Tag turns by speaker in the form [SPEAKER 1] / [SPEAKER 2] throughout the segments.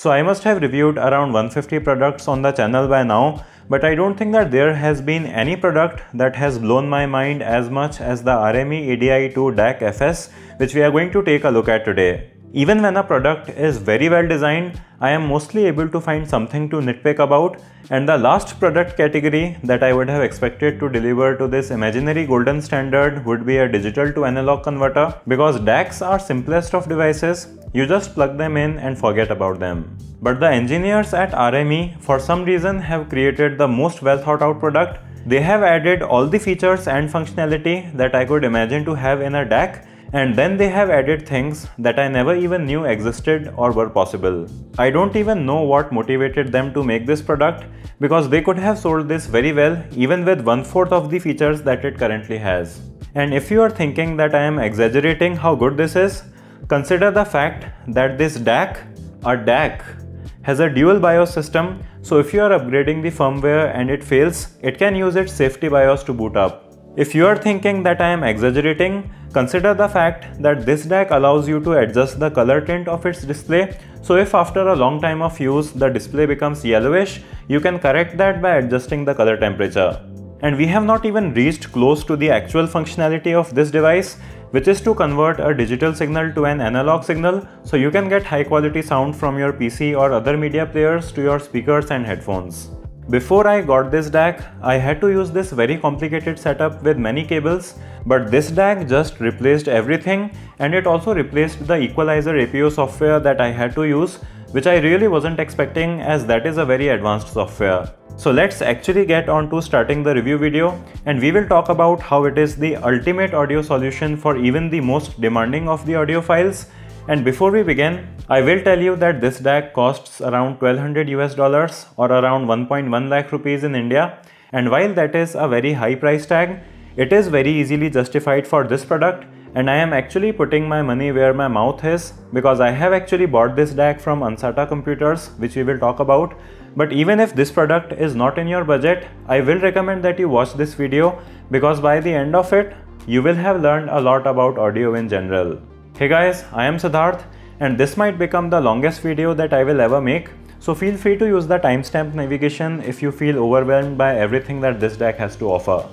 [SPEAKER 1] So I must have reviewed around 150 products on the channel by now, but I don't think that there has been any product that has blown my mind as much as the RME ADI 2 DAC FS, which we are going to take a look at today. Even when a product is very well designed, I am mostly able to find something to nitpick about and the last product category that I would have expected to deliver to this imaginary golden standard would be a digital to analog converter because DACs are simplest of devices, you just plug them in and forget about them. But the engineers at RME for some reason have created the most well thought out product. They have added all the features and functionality that I could imagine to have in a DAC and then they have added things that I never even knew existed or were possible. I don't even know what motivated them to make this product because they could have sold this very well even with one fourth of the features that it currently has. And if you are thinking that I am exaggerating how good this is, consider the fact that this DAC, a DAC, has a dual BIOS system so if you are upgrading the firmware and it fails, it can use its safety BIOS to boot up. If you are thinking that I am exaggerating, consider the fact that this DAC allows you to adjust the color tint of its display. So if after a long time of use the display becomes yellowish, you can correct that by adjusting the color temperature. And we have not even reached close to the actual functionality of this device, which is to convert a digital signal to an analog signal so you can get high quality sound from your PC or other media players to your speakers and headphones. Before I got this DAC, I had to use this very complicated setup with many cables, but this DAC just replaced everything and it also replaced the equalizer APO software that I had to use, which I really wasn't expecting as that is a very advanced software. So let's actually get on to starting the review video and we will talk about how it is the ultimate audio solution for even the most demanding of the audiophiles and before we begin, I will tell you that this DAC costs around 1200 US dollars or around 1.1 lakh rupees in India. And while that is a very high price tag, it is very easily justified for this product and I am actually putting my money where my mouth is because I have actually bought this DAC from Ansata Computers which we will talk about. But even if this product is not in your budget, I will recommend that you watch this video because by the end of it, you will have learned a lot about audio in general. Hey guys, I am Siddharth and this might become the longest video that I will ever make. So feel free to use the timestamp navigation if you feel overwhelmed by everything that this DAC has to offer.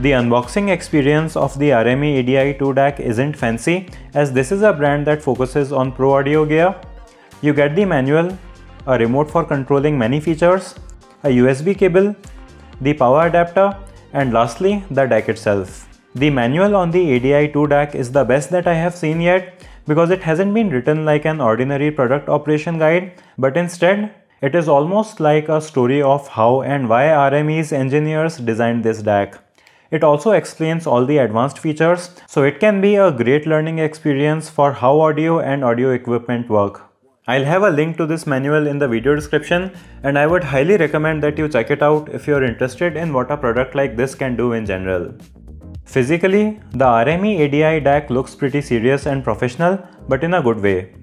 [SPEAKER 1] The unboxing experience of the RME ADI 2 DAC isn't fancy as this is a brand that focuses on pro audio gear. You get the manual, a remote for controlling many features, a USB cable, the power adapter and lastly the DAC itself. The manual on the ADI 2 DAC is the best that I have seen yet because it hasn't been written like an ordinary product operation guide but instead it is almost like a story of how and why RME's engineers designed this DAC. It also explains all the advanced features so it can be a great learning experience for how audio and audio equipment work. I'll have a link to this manual in the video description and I would highly recommend that you check it out if you're interested in what a product like this can do in general. Physically, the RME ADI DAC looks pretty serious and professional but in a good way.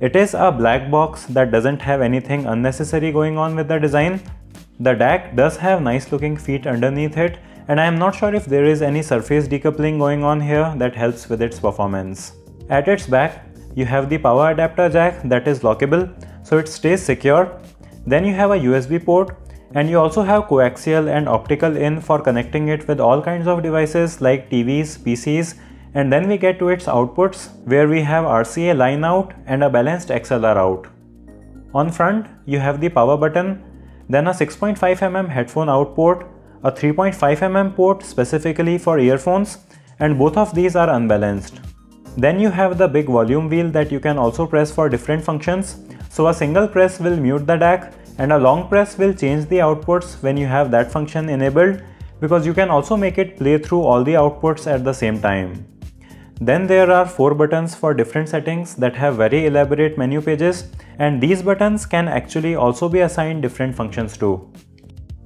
[SPEAKER 1] It is a black box that doesn't have anything unnecessary going on with the design. The DAC does have nice looking feet underneath it and I am not sure if there is any surface decoupling going on here that helps with its performance. At its back, you have the power adapter jack that is lockable so it stays secure. Then you have a USB port and you also have coaxial and optical in for connecting it with all kinds of devices like TVs, PCs and then we get to its outputs where we have RCA line out and a balanced XLR out. On front, you have the power button, then a 6.5mm headphone out port, a 3.5mm port specifically for earphones and both of these are unbalanced. Then you have the big volume wheel that you can also press for different functions. So a single press will mute the DAC and a long press will change the outputs when you have that function enabled because you can also make it play through all the outputs at the same time. Then there are 4 buttons for different settings that have very elaborate menu pages and these buttons can actually also be assigned different functions too.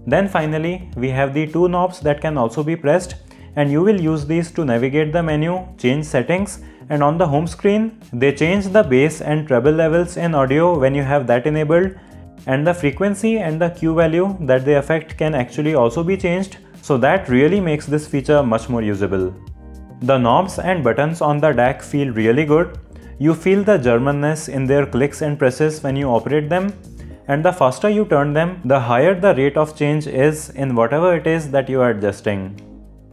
[SPEAKER 1] Then finally, we have the two knobs that can also be pressed and you will use these to navigate the menu, change settings and on the home screen they change the bass and treble levels in audio when you have that enabled and the frequency and the Q value that they affect can actually also be changed so that really makes this feature much more usable. The knobs and buttons on the DAC feel really good. You feel the Germanness in their clicks and presses when you operate them and the faster you turn them, the higher the rate of change is in whatever it is that you are adjusting.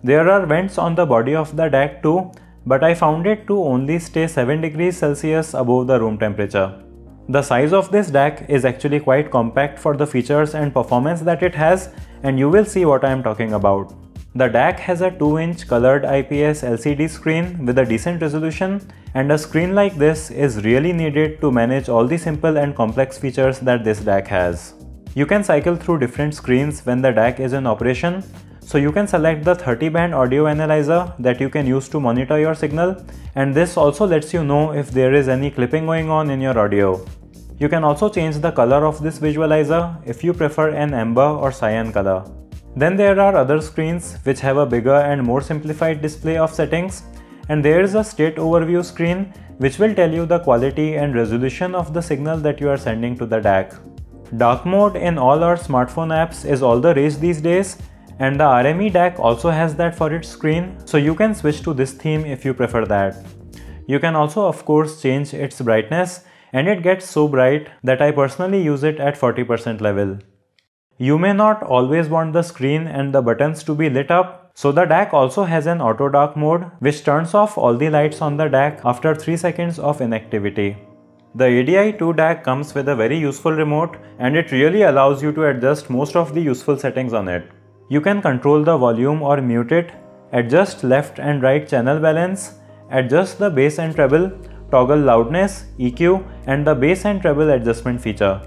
[SPEAKER 1] There are vents on the body of the DAC too, but I found it to only stay 7 degrees Celsius above the room temperature. The size of this DAC is actually quite compact for the features and performance that it has and you will see what I am talking about. The DAC has a 2-inch colored IPS LCD screen with a decent resolution and a screen like this is really needed to manage all the simple and complex features that this DAC has. You can cycle through different screens when the DAC is in operation so you can select the 30 band audio analyzer that you can use to monitor your signal and this also lets you know if there is any clipping going on in your audio. You can also change the color of this visualizer if you prefer an amber or cyan color. Then there are other screens which have a bigger and more simplified display of settings and there is a state overview screen which will tell you the quality and resolution of the signal that you are sending to the DAC. Dark mode in all our smartphone apps is all the rage these days and the RME DAC also has that for its screen so you can switch to this theme if you prefer that. You can also of course change its brightness and it gets so bright that I personally use it at 40% level. You may not always want the screen and the buttons to be lit up, so the DAC also has an auto dark mode which turns off all the lights on the DAC after 3 seconds of inactivity. The ADI2 DAC comes with a very useful remote and it really allows you to adjust most of the useful settings on it. You can control the volume or mute it, adjust left and right channel balance, adjust the bass and treble, toggle loudness, EQ and the bass and treble adjustment feature.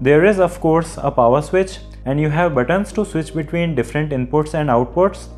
[SPEAKER 1] There is of course a power switch and you have buttons to switch between different inputs and outputs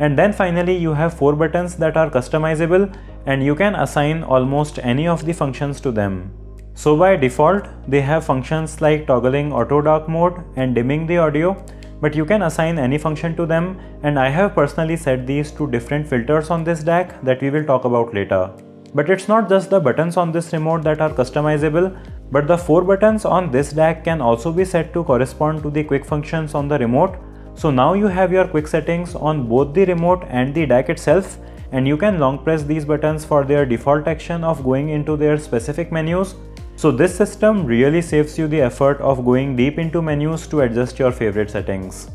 [SPEAKER 1] and then finally you have four buttons that are customizable and you can assign almost any of the functions to them. So by default they have functions like toggling auto dark mode and dimming the audio but you can assign any function to them and I have personally set these to different filters on this DAC that we will talk about later. But it's not just the buttons on this remote that are customizable, but the 4 buttons on this DAC can also be set to correspond to the quick functions on the remote. So now you have your quick settings on both the remote and the DAC itself and you can long press these buttons for their default action of going into their specific menus. So this system really saves you the effort of going deep into menus to adjust your favorite settings.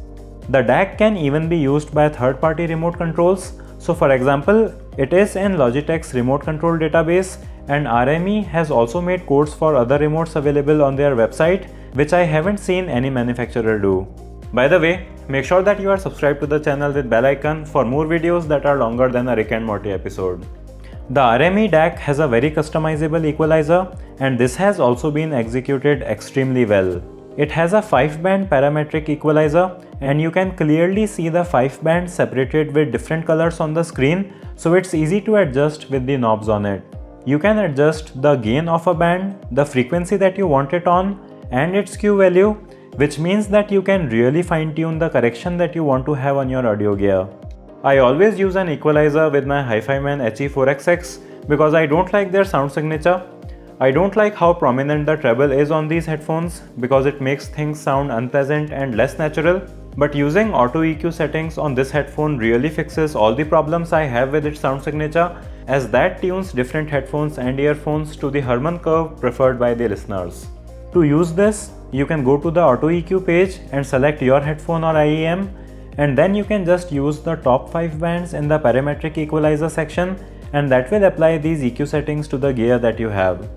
[SPEAKER 1] The DAC can even be used by third-party remote controls. So for example, it is in Logitech's remote control database and RME has also made codes for other remotes available on their website which I haven't seen any manufacturer do. By the way, make sure that you are subscribed to the channel with bell icon for more videos that are longer than a Rick and Morty episode. The RME DAC has a very customizable equalizer and this has also been executed extremely well. It has a 5-band parametric equalizer and you can clearly see the 5 bands separated with different colors on the screen so it's easy to adjust with the knobs on it. You can adjust the gain of a band, the frequency that you want it on and its Q value which means that you can really fine tune the correction that you want to have on your audio gear. I always use an equalizer with my HiFiMan HE4XX because I don't like their sound signature I don't like how prominent the treble is on these headphones because it makes things sound unpleasant and less natural. But using auto EQ settings on this headphone really fixes all the problems I have with its sound signature as that tunes different headphones and earphones to the Harman curve preferred by the listeners. To use this, you can go to the auto EQ page and select your headphone or IEM and then you can just use the top 5 bands in the parametric equalizer section and that will apply these EQ settings to the gear that you have.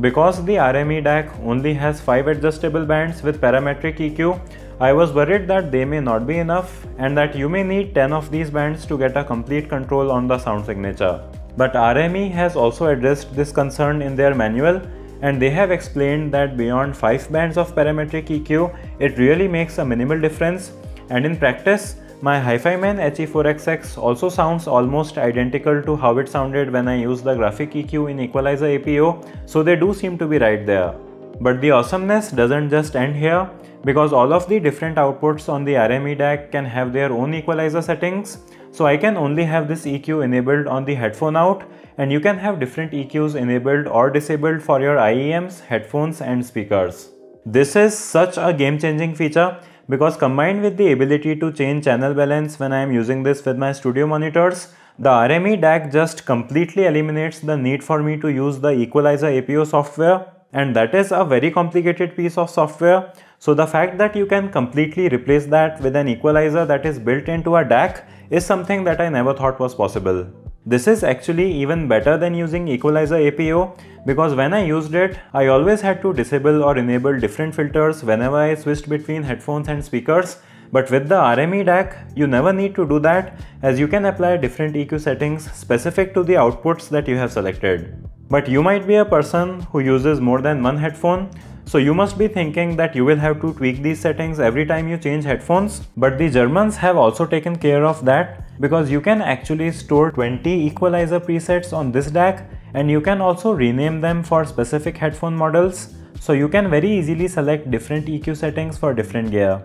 [SPEAKER 1] Because the RME DAC only has 5 adjustable bands with parametric EQ, I was worried that they may not be enough and that you may need 10 of these bands to get a complete control on the sound signature. But RME has also addressed this concern in their manual and they have explained that beyond 5 bands of parametric EQ, it really makes a minimal difference and in practice, my HiFiMan HE4XX also sounds almost identical to how it sounded when I used the graphic EQ in Equalizer APO, so they do seem to be right there. But the awesomeness doesn't just end here, because all of the different outputs on the RME DAC can have their own equalizer settings, so I can only have this EQ enabled on the headphone out, and you can have different EQs enabled or disabled for your IEMs, headphones and speakers. This is such a game changing feature because combined with the ability to change channel balance when I am using this with my studio monitors, the RME DAC just completely eliminates the need for me to use the equalizer APO software and that is a very complicated piece of software. So the fact that you can completely replace that with an equalizer that is built into a DAC is something that I never thought was possible. This is actually even better than using equalizer APO because when I used it, I always had to disable or enable different filters whenever I switched between headphones and speakers but with the RME DAC, you never need to do that as you can apply different EQ settings specific to the outputs that you have selected. But you might be a person who uses more than one headphone, so you must be thinking that you will have to tweak these settings every time you change headphones. But the Germans have also taken care of that because you can actually store 20 equalizer presets on this DAC and you can also rename them for specific headphone models. So you can very easily select different EQ settings for different gear.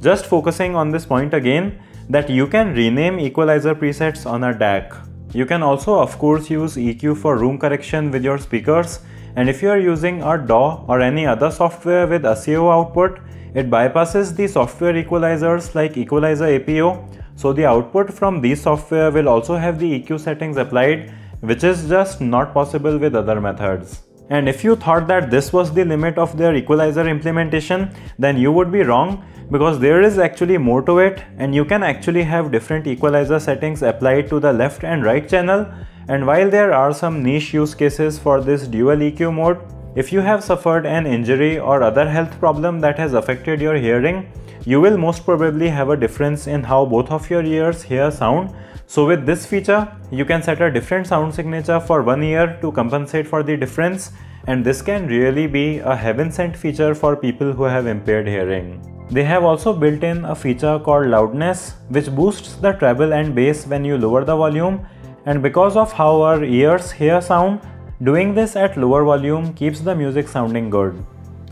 [SPEAKER 1] Just focusing on this point again, that you can rename equalizer presets on a DAC. You can also of course use EQ for room correction with your speakers and if you are using a DAW or any other software with ASIO output, it bypasses the software equalizers like Equalizer APO so the output from these software will also have the EQ settings applied which is just not possible with other methods. And if you thought that this was the limit of their equalizer implementation, then you would be wrong because there is actually more to it and you can actually have different equalizer settings applied to the left and right channel and while there are some niche use cases for this dual EQ mode, if you have suffered an injury or other health problem that has affected your hearing, you will most probably have a difference in how both of your ears hear sound. So with this feature, you can set a different sound signature for one ear to compensate for the difference and this can really be a heaven sent feature for people who have impaired hearing. They have also built in a feature called loudness which boosts the treble and bass when you lower the volume and because of how our ears hear sound, doing this at lower volume keeps the music sounding good.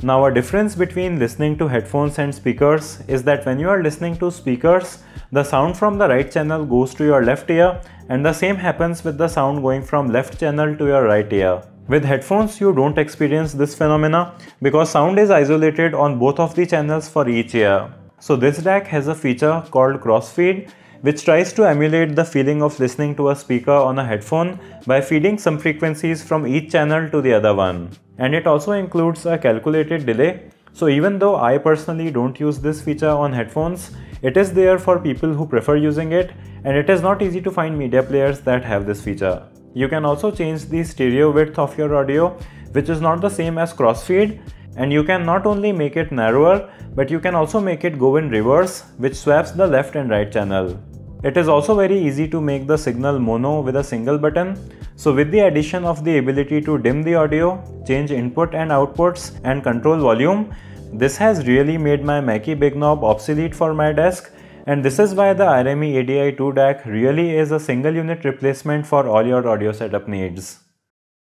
[SPEAKER 1] Now a difference between listening to headphones and speakers is that when you are listening to speakers, the sound from the right channel goes to your left ear and the same happens with the sound going from left channel to your right ear. With headphones, you don't experience this phenomena because sound is isolated on both of the channels for each ear. So this DAC has a feature called crossfeed which tries to emulate the feeling of listening to a speaker on a headphone by feeding some frequencies from each channel to the other one. And it also includes a calculated delay. So even though I personally don't use this feature on headphones, it is there for people who prefer using it and it is not easy to find media players that have this feature. You can also change the stereo width of your audio, which is not the same as crossfeed, and you can not only make it narrower, but you can also make it go in reverse, which swaps the left and right channel. It is also very easy to make the signal mono with a single button. So with the addition of the ability to dim the audio, change input and outputs and control volume, this has really made my Mackie Big Knob obsolete for my desk and this is why the RME ADI 2 DAC really is a single unit replacement for all your audio setup needs.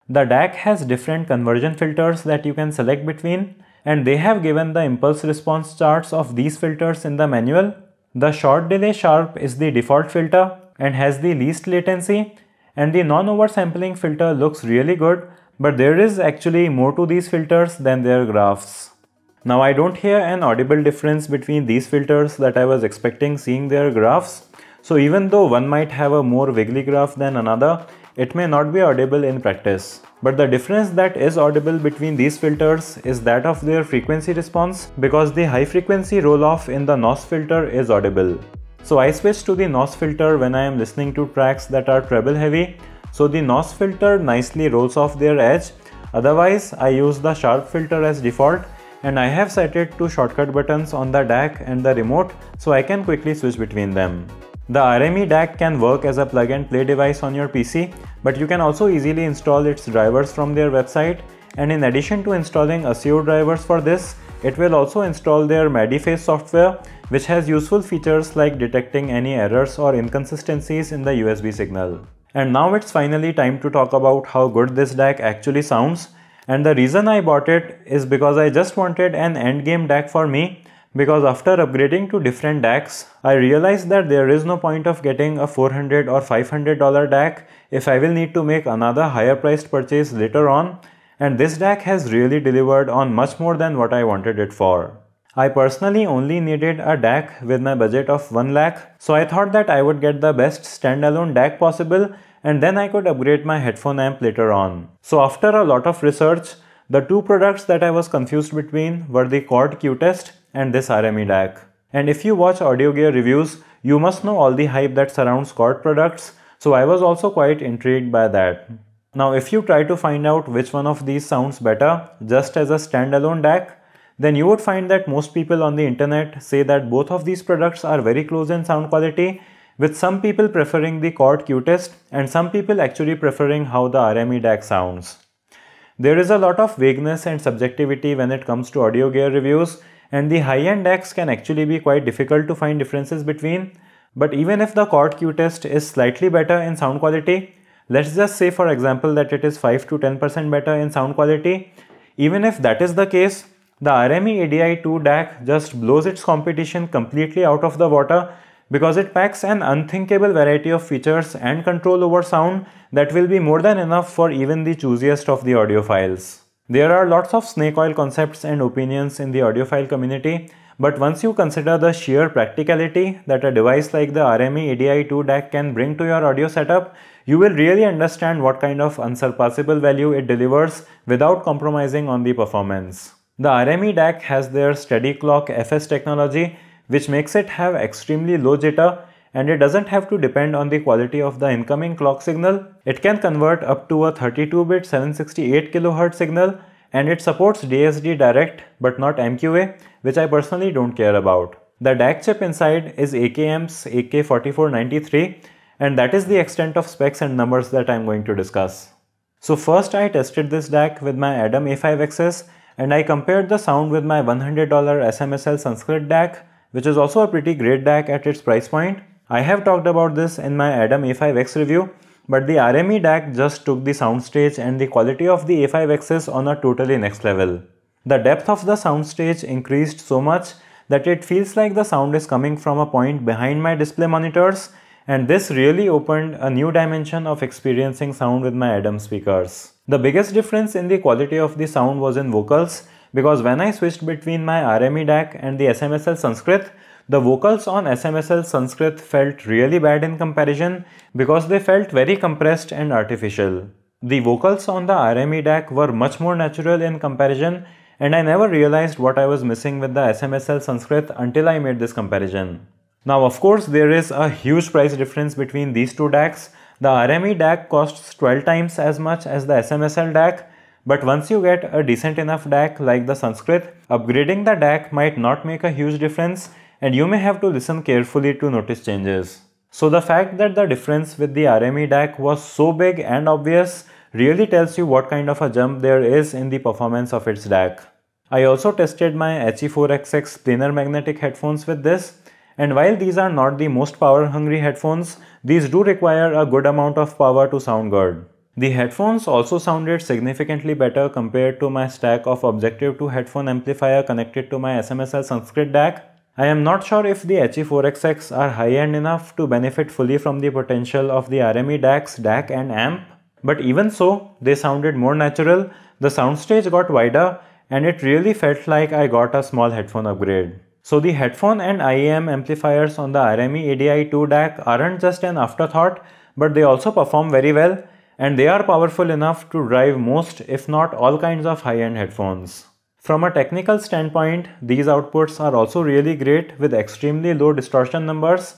[SPEAKER 1] The DAC has different conversion filters that you can select between and they have given the impulse response charts of these filters in the manual. The short delay sharp is the default filter and has the least latency and the non-oversampling filter looks really good but there is actually more to these filters than their graphs. Now I don't hear an audible difference between these filters that I was expecting seeing their graphs. So even though one might have a more wiggly graph than another, it may not be audible in practice. But the difference that is audible between these filters is that of their frequency response because the high frequency roll off in the NOS filter is audible. So I switch to the NOS filter when I am listening to tracks that are treble heavy. So the NOS filter nicely rolls off their edge. Otherwise, I use the sharp filter as default and I have set it to shortcut buttons on the DAC and the remote so I can quickly switch between them. The RME DAC can work as a plug and play device on your PC, but you can also easily install its drivers from their website. And in addition to installing ASIO drivers for this, it will also install their MADIFace software which has useful features like detecting any errors or inconsistencies in the USB signal. And now it's finally time to talk about how good this DAC actually sounds. And the reason I bought it is because I just wanted an endgame DAC for me because after upgrading to different DACs, I realized that there is no point of getting a 400 or $500 DAC if I will need to make another higher priced purchase later on and this DAC has really delivered on much more than what I wanted it for. I personally only needed a DAC with my budget of 1 lakh, so I thought that I would get the best standalone DAC possible and then I could upgrade my headphone amp later on. So after a lot of research, the two products that I was confused between were the Chord Qutest and this RME DAC. And if you watch audio gear reviews, you must know all the hype that surrounds Chord products, so I was also quite intrigued by that. Now if you try to find out which one of these sounds better just as a standalone DAC, then you would find that most people on the internet say that both of these products are very close in sound quality with some people preferring the Chord Qutest and some people actually preferring how the RME DAC sounds. There is a lot of vagueness and subjectivity when it comes to audio gear reviews and the high-end DACs can actually be quite difficult to find differences between. But even if the Chord Qutest is slightly better in sound quality, let's just say for example that it is 5 to 10% better in sound quality, even if that is the case, the RME ADI 2 DAC just blows its competition completely out of the water because it packs an unthinkable variety of features and control over sound that will be more than enough for even the choosiest of the audiophiles. There are lots of snake oil concepts and opinions in the audiophile community, but once you consider the sheer practicality that a device like the RME ADI 2 DAC can bring to your audio setup, you will really understand what kind of unsurpassable value it delivers without compromising on the performance. The RME DAC has their steady clock FS technology which makes it have extremely low jitter and it doesn't have to depend on the quality of the incoming clock signal. It can convert up to a 32-bit 768 kHz signal and it supports DSD direct but not MQA which I personally don't care about. The DAC chip inside is AKM's AK4493 and that is the extent of specs and numbers that I'm going to discuss. So first I tested this DAC with my Adam A5XS and I compared the sound with my $100 SMSL Sanskrit DAC which is also a pretty great DAC at its price point. I have talked about this in my Adam A5X review, but the RME DAC just took the soundstage and the quality of the A5Xs on a totally next level. The depth of the soundstage increased so much that it feels like the sound is coming from a point behind my display monitors and this really opened a new dimension of experiencing sound with my Adam speakers. The biggest difference in the quality of the sound was in vocals because when I switched between my RME DAC and the SMSL Sanskrit, the vocals on SMSL Sanskrit felt really bad in comparison because they felt very compressed and artificial. The vocals on the RME DAC were much more natural in comparison and I never realized what I was missing with the SMSL Sanskrit until I made this comparison. Now of course there is a huge price difference between these two DACs. The RME DAC costs 12 times as much as the SMSL DAC but once you get a decent enough DAC like the Sanskrit, upgrading the DAC might not make a huge difference and you may have to listen carefully to notice changes. So the fact that the difference with the RME DAC was so big and obvious really tells you what kind of a jump there is in the performance of its DAC. I also tested my HE4XX planar magnetic headphones with this and while these are not the most power hungry headphones, these do require a good amount of power to sound good. The headphones also sounded significantly better compared to my stack of Objective 2 headphone amplifier connected to my SMSL Sanskrit DAC. I am not sure if the HE4XX are high-end enough to benefit fully from the potential of the RME DAC's DAC and amp, but even so, they sounded more natural, the soundstage got wider, and it really felt like I got a small headphone upgrade. So the headphone and IEM amplifiers on the RME ADI 2 DAC aren't just an afterthought, but they also perform very well and they are powerful enough to drive most if not all kinds of high-end headphones. From a technical standpoint, these outputs are also really great with extremely low distortion numbers.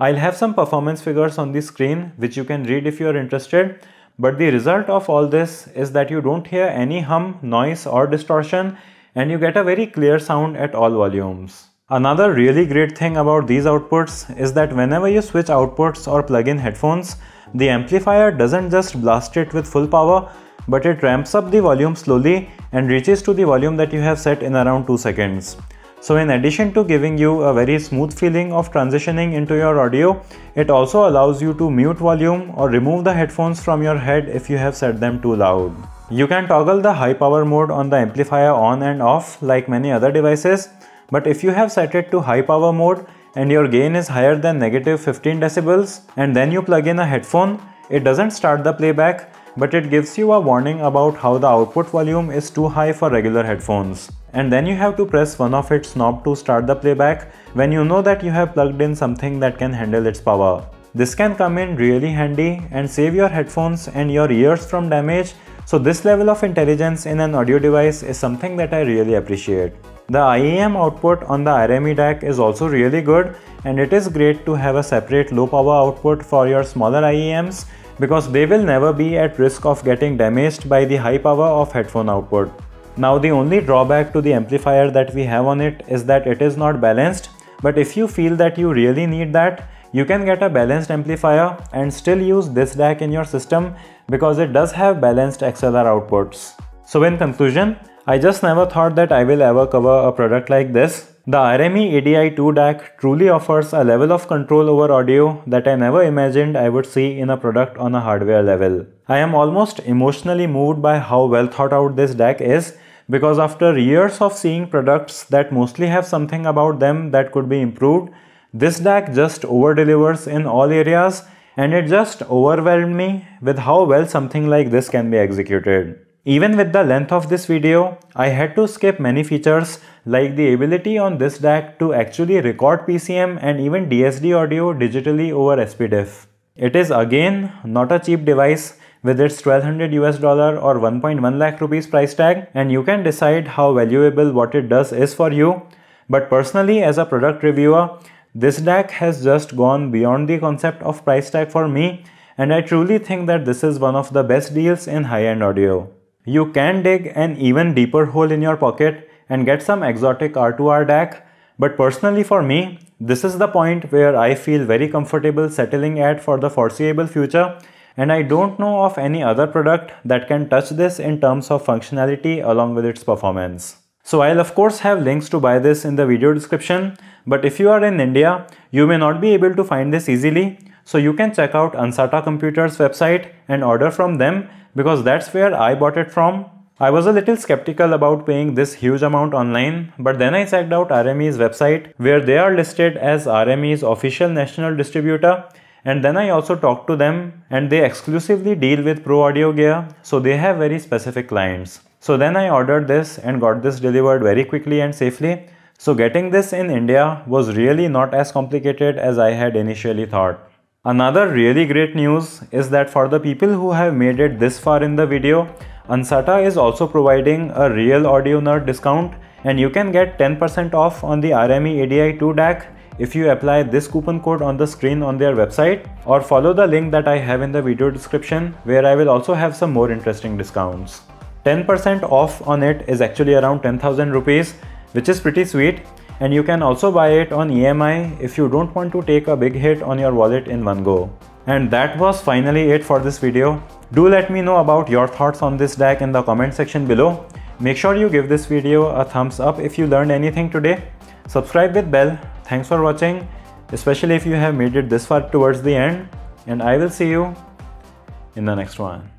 [SPEAKER 1] I'll have some performance figures on the screen which you can read if you are interested, but the result of all this is that you don't hear any hum, noise or distortion and you get a very clear sound at all volumes. Another really great thing about these outputs is that whenever you switch outputs or plug in headphones, the amplifier doesn't just blast it with full power, but it ramps up the volume slowly and reaches to the volume that you have set in around 2 seconds. So in addition to giving you a very smooth feeling of transitioning into your audio, it also allows you to mute volume or remove the headphones from your head if you have set them too loud. You can toggle the high power mode on the amplifier on and off like many other devices, but if you have set it to high power mode, and your gain is higher than negative 15 decibels and then you plug in a headphone, it doesn't start the playback but it gives you a warning about how the output volume is too high for regular headphones. and then you have to press one of its knob to start the playback when you know that you have plugged in something that can handle its power. This can come in really handy and save your headphones and your ears from damage so this level of intelligence in an audio device is something that I really appreciate. The IEM output on the RME DAC is also really good and it is great to have a separate low power output for your smaller IEMs because they will never be at risk of getting damaged by the high power of headphone output. Now the only drawback to the amplifier that we have on it is that it is not balanced but if you feel that you really need that, you can get a balanced amplifier and still use this DAC in your system because it does have balanced XLR outputs. So in conclusion, I just never thought that I will ever cover a product like this. The RME ADI 2 DAC truly offers a level of control over audio that I never imagined I would see in a product on a hardware level. I am almost emotionally moved by how well thought out this DAC is because after years of seeing products that mostly have something about them that could be improved, this DAC just over delivers in all areas and it just overwhelmed me with how well something like this can be executed. Even with the length of this video, I had to skip many features like the ability on this DAC to actually record PCM and even DSD audio digitally over SPDIF. It is again not a cheap device with its 1200 US dollar or 1.1 lakh rupees price tag and you can decide how valuable what it does is for you. But personally as a product reviewer, this DAC has just gone beyond the concept of price tag for me and I truly think that this is one of the best deals in high-end audio. You can dig an even deeper hole in your pocket and get some exotic R2R DAC, but personally for me, this is the point where I feel very comfortable settling at for the foreseeable future. And I don't know of any other product that can touch this in terms of functionality along with its performance. So I'll of course have links to buy this in the video description, but if you are in India, you may not be able to find this easily, so you can check out Ansata Computers website and order from them because that's where I bought it from. I was a little skeptical about paying this huge amount online, but then I checked out RME's website where they are listed as RME's official national distributor and then I also talked to them and they exclusively deal with pro audio gear so they have very specific clients. So then I ordered this and got this delivered very quickly and safely. So getting this in India was really not as complicated as I had initially thought. Another really great news is that for the people who have made it this far in the video, Ansata is also providing a real audio nerd discount and you can get 10% off on the RME ADI 2 DAC if you apply this coupon code on the screen on their website or follow the link that I have in the video description where I will also have some more interesting discounts. 10% off on it is actually around 10,000 rupees which is pretty sweet and you can also buy it on EMI if you don't want to take a big hit on your wallet in one go. And that was finally it for this video. Do let me know about your thoughts on this DAC in the comment section below. Make sure you give this video a thumbs up if you learned anything today. Subscribe with bell Thanks for watching, especially if you have made it this far towards the end, and I will see you in the next one.